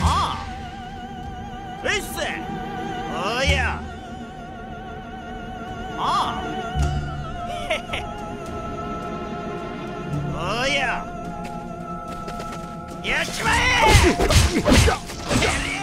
ああ。うっせおいや。ああ。へへおいや。やっちまえ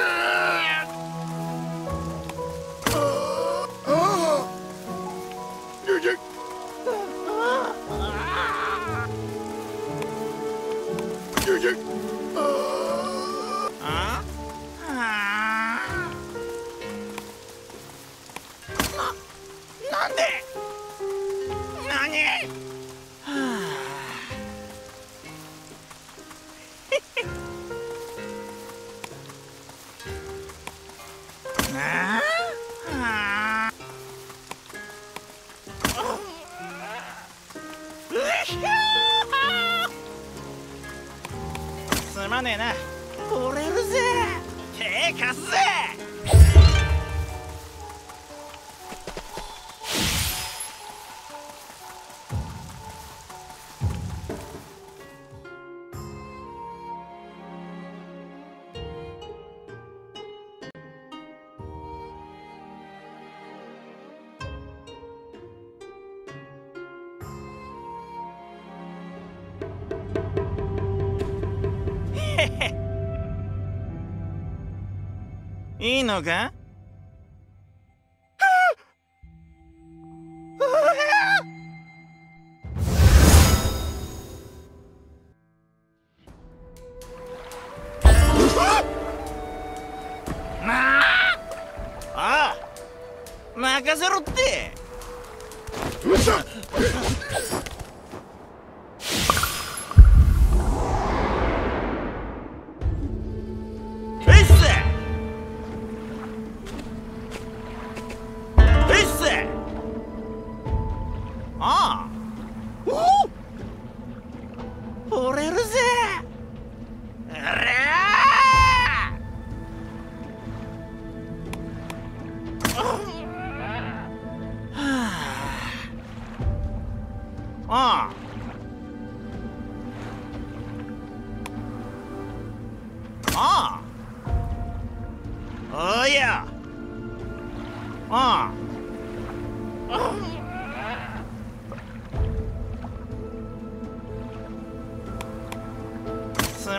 あ何？まねえな。折れるぜ。手貸すぜ いいのか？あ任せろって。折れるぜ。ありゃああ。ああ。おや。ああ。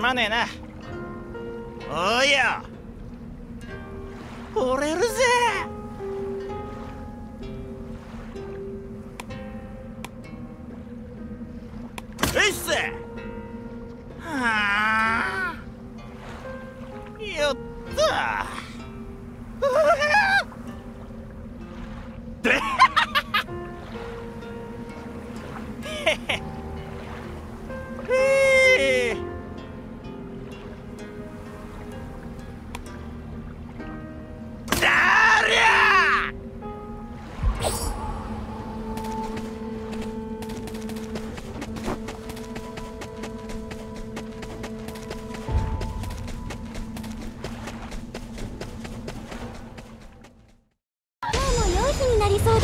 まねえな。おいや。惚れるぜ。えっせ。はあ。やった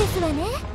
ですわね。